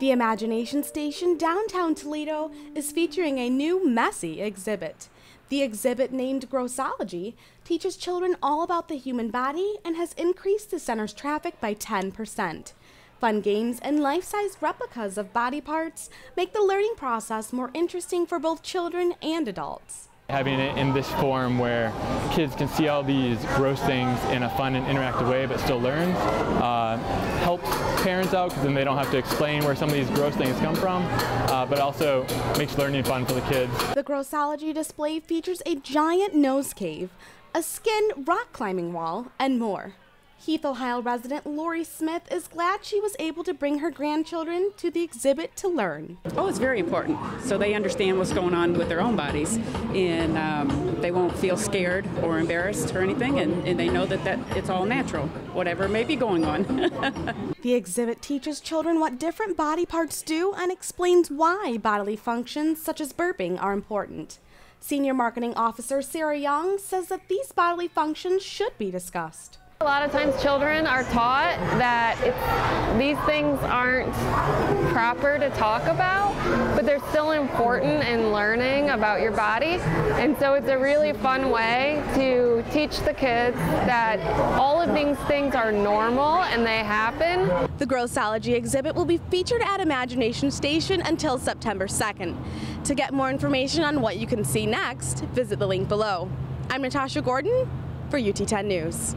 The Imagination Station downtown Toledo is featuring a new messy exhibit. The exhibit, named Grossology, teaches children all about the human body and has increased the center's traffic by 10%. Fun games and life size replicas of body parts make the learning process more interesting for both children and adults. Having it in this form where kids can see all these gross things in a fun and interactive way but still learn uh, helps parents out because then they don't have to explain where some of these gross things come from, uh, but also makes learning fun for the kids. The Grossology display features a giant nose cave, a skin rock climbing wall, and more. Heath, Ohio resident Lori Smith is glad she was able to bring her grandchildren to the exhibit to learn. Oh, it's very important. So they understand what's going on with their own bodies and um, they won't feel scared or embarrassed or anything and, and they know that, that it's all natural, whatever may be going on. the exhibit teaches children what different body parts do and explains why bodily functions such as burping are important. Senior Marketing Officer Sarah Young says that these bodily functions should be discussed. A lot of times children are taught that these things aren't proper to talk about, but they're still important in learning about your body. And so it's a really fun way to teach the kids that all of these things are normal and they happen. The Grossology exhibit will be featured at Imagination Station until September 2nd. To get more information on what you can see next, visit the link below. I'm Natasha Gordon for UT10 News.